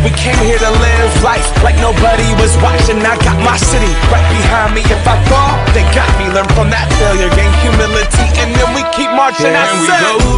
We came here to live life like nobody was watching. I got my city right behind me. If I fall, they got me. Learn from that failure, gain humility, and then we keep marching. I Can we go